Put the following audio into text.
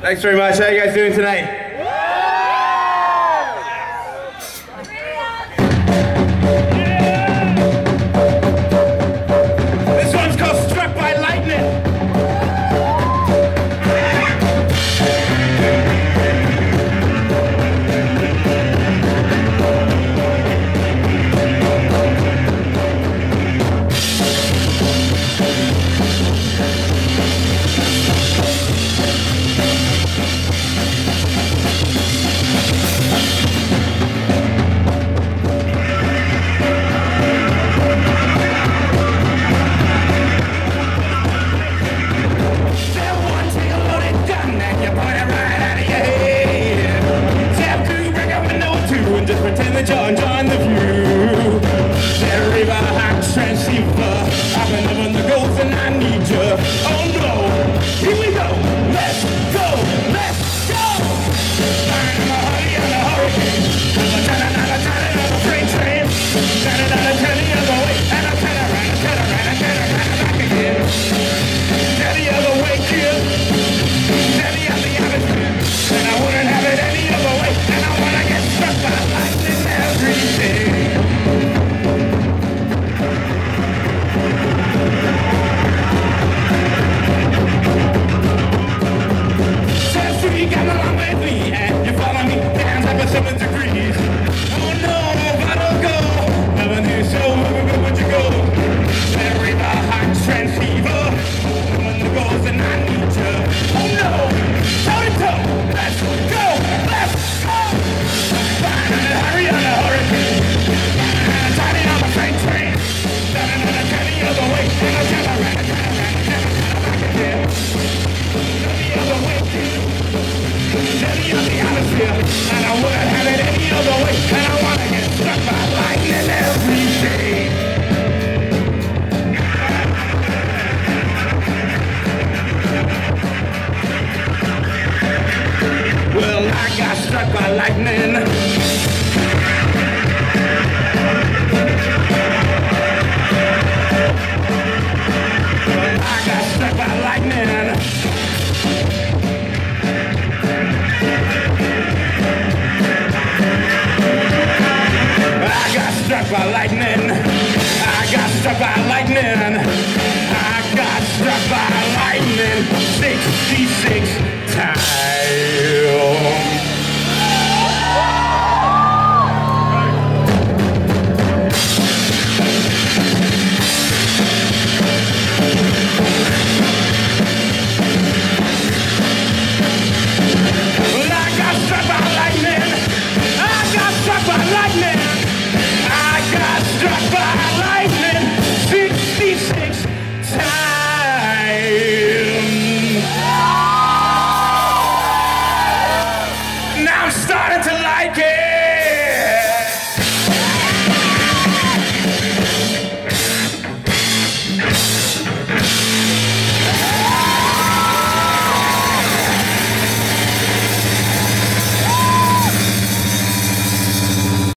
Thanks very much. How are you guys doing tonight? Yeah. the John, John the view. There river, hot transceiver. I've been living the goals and I need you. Oh no, here we go. Let's go, let's go. I'm a honey on a hurricane. I'm a train train. I'm a train train. the and I wouldn't have it any other way, and I wanna get struck by lightning every day. Well, I got struck by lightning. by lightning. I got struck by lightning. I got struck by lightning. 66.